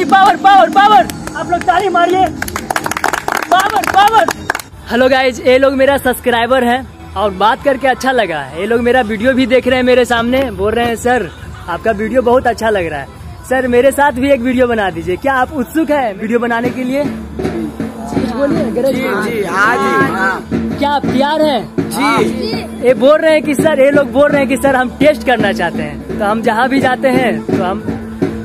जी power power power. आप लोग ताली मारिए। Power power. हेलो गाइज़ ये लोग मेरा सब्सक्राइबर है और बात करके अच्छा लगा ये लोग मेरा वीडियो भी देख रहे हैं मेरे सामने बोल रहे हैं सर आपका वीडियो बहुत अच्छा लग रहा है। सर मेरे साथ भी एक वीडियो बना दीजिए। क्या आप उत्सुक है वीडियो बनाने के लिए? कुछ बोलिए गरज जी हाँ जी हाँ। क्या आप तैयार हैं? जी। ये बोल रहे हैं कि सर ये लोग बोल रहे हैं कि सर हम टेस्ट करना चाहते हैं। तो हम जहाँ भी जाते हैं तो हम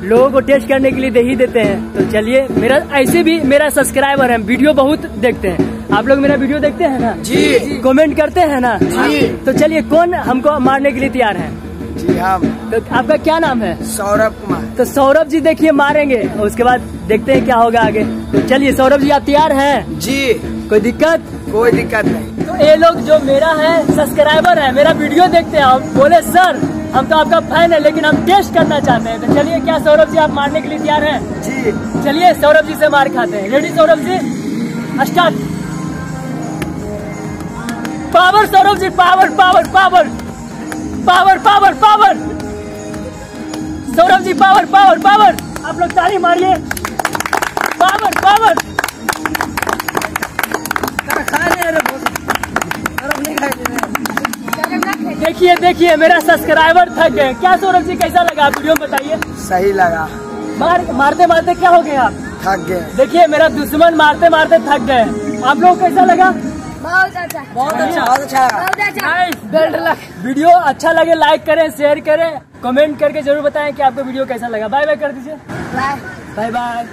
लोगों को टेस्ट करने के लिए दे ही देते हैं। तो चलिए मेरा ऐसे भी मेरा सब्सक्राइबर है वीडियो बहुत देखते हैं। आप लोग मेरा वीडियो देखते हैं ना? जी। कमेंट करते हैं ना? जी। तो चलिए कौन हमको मारने के लिए तैयार है? जी हाँ। तो आपका क्या नाम है? सौरभ कुमार। तो सौरभ जी देखिए मारेंगे और उसके बाद देखते हैं क्या होगा आगे। तो चलिए सौरभ जी आप तैयार हैं? जी। कोई दिक्कत? कोई दिक्कत नहीं। तो ये लोग जो मेरा है सब्सक्राइबर है मेरा वीडियो देखते हैं। और बोले सर हम तो आपका फ़ैन है लेकिन हम टेस्ट करना चाहते हैं। तो चलिए क्या सौरभ जी आप मारने के लिए तैयार हैं? जी। चलिए सौरभ जी से मार खाते हैं। Ready Saurabh ji? Start power Saurabh ji power power power power power power! Saurabh ji power power power! आप लोग ताली मारिए। Power power! देखिए देखिए मेरा सब्सक्राइबर थक गए। क्या सौरभ जी कैसा लगा? आप वीडियो में बताइए। सही लगा। मार मारते मारते क्या हो गया? आप थक गए। देखिए मेरा दुश्मन मारते मारते थक गए। आप लोग कैसा लगा? बहुत अच्छा। बहुत अच्छा। बहुत अच्छा। बहुत अच्छा। बेल्ट लग वीडियो अच्छा लगे लाइक करें शेयर करें कमेंट करके ज़रूर बताएँ कि आपको वीडियो कैसा लगा। बाय बाय कर दीजिए। Bye bye bye